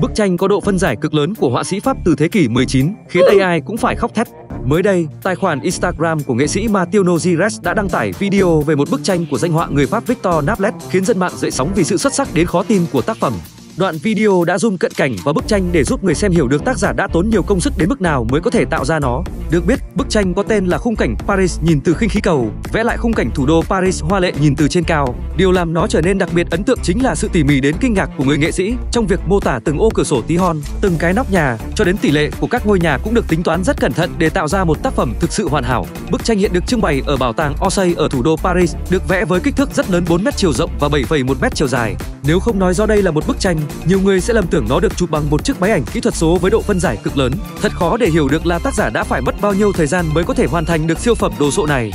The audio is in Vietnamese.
Bức tranh có độ phân giải cực lớn của họa sĩ Pháp từ thế kỷ 19 khiến AI cũng phải khóc thét. Mới đây, tài khoản Instagram của nghệ sĩ Matteo Nozires đã đăng tải video về một bức tranh của danh họa người Pháp Victor Nablet khiến dân mạng dậy sóng vì sự xuất sắc đến khó tin của tác phẩm. Đoạn video đã zoom cận cảnh và bức tranh để giúp người xem hiểu được tác giả đã tốn nhiều công sức đến mức nào mới có thể tạo ra nó. Được biết, bức tranh có tên là khung cảnh Paris nhìn từ khinh khí cầu, vẽ lại khung cảnh thủ đô Paris hoa lệ nhìn từ trên cao. Điều làm nó trở nên đặc biệt ấn tượng chính là sự tỉ mỉ đến kinh ngạc của người nghệ sĩ trong việc mô tả từng ô cửa sổ tí hon, từng cái nóc nhà, cho đến tỷ lệ của các ngôi nhà cũng được tính toán rất cẩn thận để tạo ra một tác phẩm thực sự hoàn hảo. Bức tranh hiện được trưng bày ở bảo tàng Orsay ở thủ đô Paris, được vẽ với kích thước rất lớn 4 mét chiều rộng và 7,1 mét chiều dài. Nếu không nói do đây là một bức tranh, nhiều người sẽ lầm tưởng nó được chụp bằng một chiếc máy ảnh kỹ thuật số với độ phân giải cực lớn. Thật khó để hiểu được là tác giả đã phải mất bao nhiêu thời gian mới có thể hoàn thành được siêu phẩm đồ sộ này.